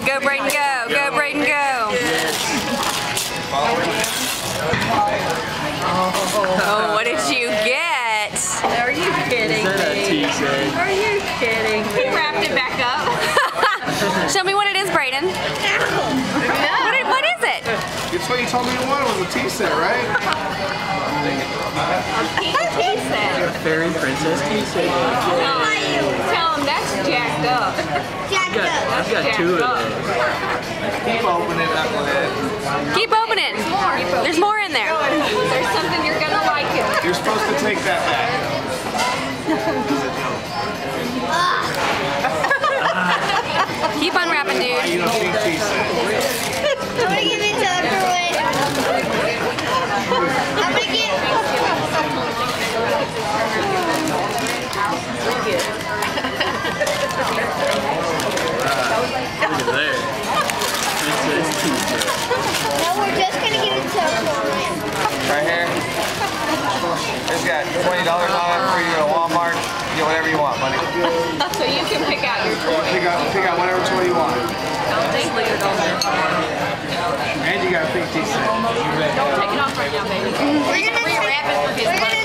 on, go Brayden, go. Go Brayden, go. Oh, what did you get? Are you kidding me? Are you kidding me? He wrapped it back up. Show me what it is, Brayden. What is, what is it? It's what you told me you wanted was a tea set, right? He said. Fairy princess T-shirt. Tell him that's jacked up. I've got, I've got two of those. Keep opening it up Keep opening. There's more in there. There's something you're gonna like it. it. You're supposed to take that back. Keep unwrapping, Why dude. you don't think tea set? I'm gonna give it to Underwood. I'm gonna get. Look at there. Princess T-shirt. No, we're just gonna give it to Underwood. right here. It's got twenty dollars on it for you at Walmart. Get whatever you want, buddy. So you can pick out your toy. Pick out, pick out whatever toy you want. Thank you. And you got a pink tea set. Don't take it off right now, baby. We're gonna